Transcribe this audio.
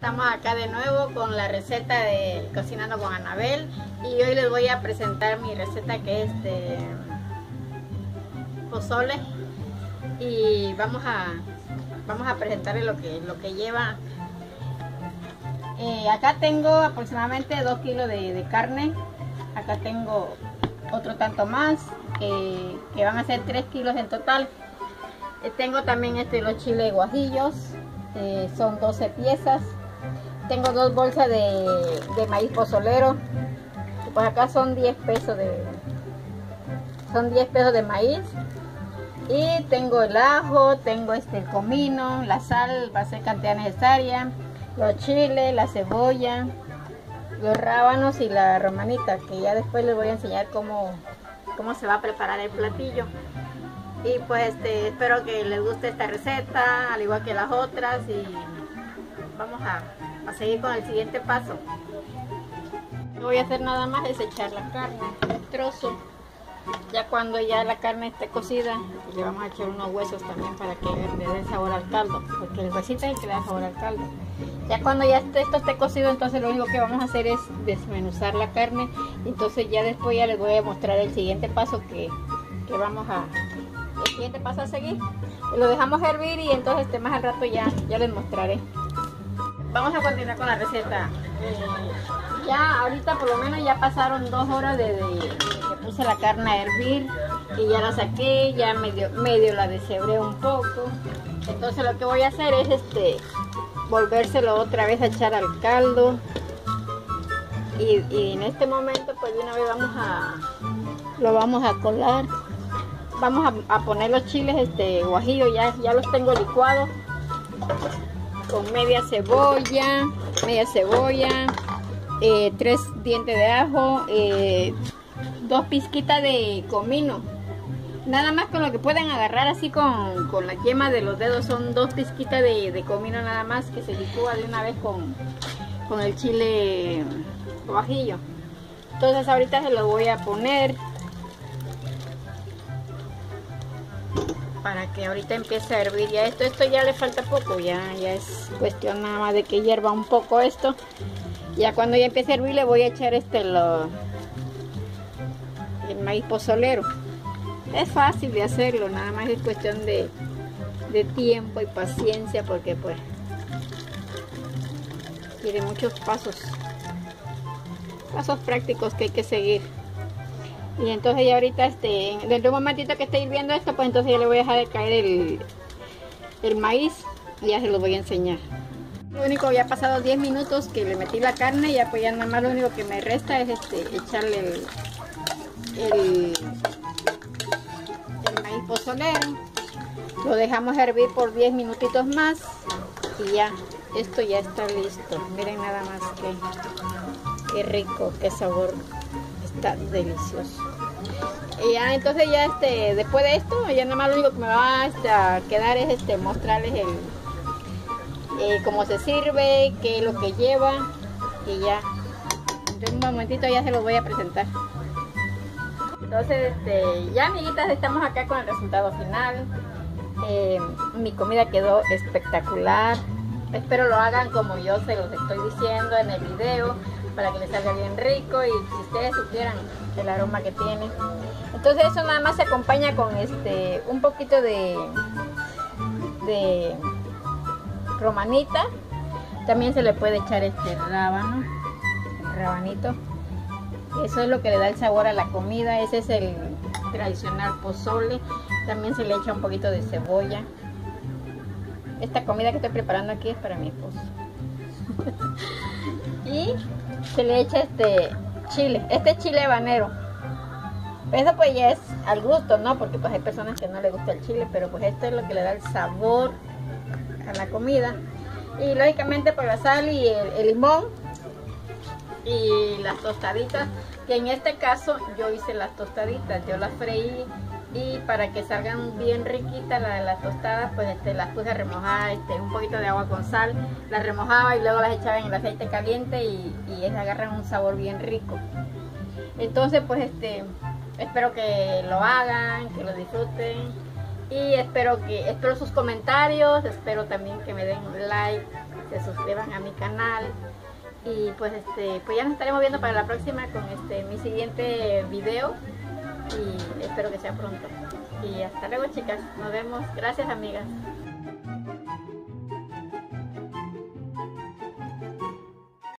Estamos acá de nuevo con la receta de Cocinando con Anabel y hoy les voy a presentar mi receta que es de pozole y vamos a vamos a presentarles lo que lo que lleva. Eh, acá tengo aproximadamente 2 kilos de, carne acá tengo otro tanto más que van a ser 3 kilos en total. Eh, tengo también este los chiles guajillos eh, son 12 piezas tengo dos bolsas de, maíz pozolero. Pues acá son 10 pesos de son 10 pesos de maíz. Y tengo el ajo, tengo este el comino, la sal va a ser cantidad necesaria, los chiles, la cebolla, los rábanos y la romanita, que ya después les voy a enseñar cómo, cómo se va a preparar el platillo. Y pues este, espero que les guste esta receta, al igual que las otras, y vamos a a seguir con el siguiente paso. Lo voy a hacer nada más es echar la carne, trozo. Ya cuando ya la carne esté cocida, le vamos a echar unos huesos también para que le dé sabor al caldo, porque el huesito es el que le da sabor al caldo. Ya cuando ya esto esté cocido, entonces lo único que vamos a hacer es desmenuzar la carne. Entonces ya después ya les voy a mostrar el siguiente paso que, que vamos a, el siguiente paso a seguir. Lo dejamos hervir y entonces este más al rato ya, ya les mostraré vamos a continuar con la receta. Eh, ya ahorita por lo menos ya pasaron dos horas de, que puse la carne a hervir y ya la saqué, ya medio, medio la deshebré un poco. Entonces lo que voy a hacer es este volvérselo otra vez a echar al caldo. Y, en este momento pues de una vez vamos a lo vamos a colar. Vamos a, poner los chiles este guajillo, ya, ya los tengo licuados con media cebolla, media cebolla, eh, tres dientes de ajo, eh, dos pizquitas de comino. Nada más con lo que pueden agarrar así con, la yema de los dedos son dos pizquitas de, comino nada más que se licúa de una vez con, con el chile guajillo. Entonces ahorita se lo voy a poner para que ahorita empiece a hervir. Ya esto esto ya le falta poco ya ya es cuestión nada más de que hierva un poco esto. Ya cuando ya empiece a hervir le voy a echar este lo el maíz pozolero. Es fácil de hacerlo nada más es cuestión de, de tiempo y paciencia porque pues tiene muchos pasos pasos prácticos que hay que seguir y entonces ya ahorita, este, dentro de un momentito que esté hirviendo esto, pues entonces ya le voy a dejar de caer el, el maíz y ya se lo voy a enseñar. Lo único, ya ha pasado 10 minutos que le metí la carne, ya pues ya nada más lo único que me resta es este, echarle el, el, el maíz pozolero. Lo dejamos hervir por 10 minutitos más y ya, esto ya está listo. Miren nada más que, qué rico, qué sabor está delicioso. Y ya entonces ya este después de esto ya nada más lo único que me va este, a quedar es este mostrarles el eh, cómo se sirve qué es lo que lleva y ya. En un momentito ya se los voy a presentar. Entonces este ya amiguitas estamos acá con el resultado final. Eh, mi comida quedó espectacular. Espero lo hagan como yo se los estoy diciendo en el video para que les salga bien rico y si ustedes supieran el aroma que tiene. Entonces eso nada más se acompaña con este un poquito de, de romanita. También se le puede echar este rábano, rabanito. Eso es lo que le da el sabor a la comida. Ese es el tradicional pozole. También se le echa un poquito de cebolla. Esta comida que estoy preparando aquí es para mi esposo. y se le echa este chile, este chile habanero. Eso pues ya es al gusto, ¿no? Porque pues hay personas que no les gusta el chile, pero pues esto es lo que le da el sabor a la comida. Y lógicamente pues la sal y el, limón y las tostaditas, que en este caso yo hice las tostaditas, yo las freí y para que salgan bien riquitas las, tostadas pues este, las puse a remojar este, un poquito de agua con sal las remojaba y luego las echaba en el aceite caliente y, y agarran un sabor bien rico. Entonces pues este espero que lo hagan que lo disfruten y espero que espero sus comentarios espero también que me den like se suscriban a mi canal y pues este pues ya nos estaremos viendo para la próxima con este mi siguiente video. Y espero que sea pronto. Y hasta luego chicas. Nos vemos. Gracias amigas